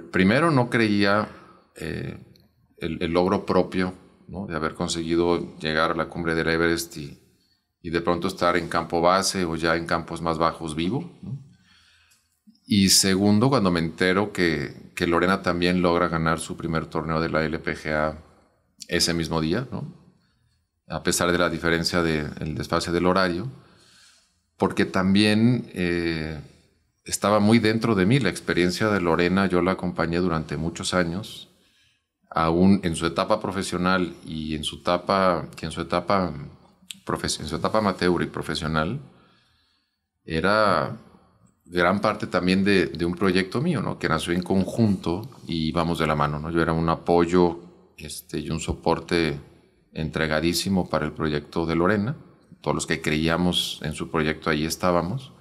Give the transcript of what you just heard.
primero no creía eh, el, logro propio de haber conseguido llegar a la cumbre del Everest y, de pronto estar en campo base o ya en campos más bajos vivo. Y segundo, cuando me entero que, Lorena también logra ganar su primer torneo de la LPGA ese mismo día, a pesar de la diferencia del desfase del horario, porque también eh, estaba muy dentro de mí la experiencia de Lorena, yo la acompañé durante muchos años, aún en su etapa profesional y en su etapa, que su etapa, en su etapa amateur y profesional, era gran parte también de, de, un proyecto mío, ¿no? que nació en conjunto y vamos de la mano. ¿no? Yo era un apoyo este, y un soporte entregadísimo para el proyecto de Lorena. Todos los que creíamos en su proyecto ahí estábamos.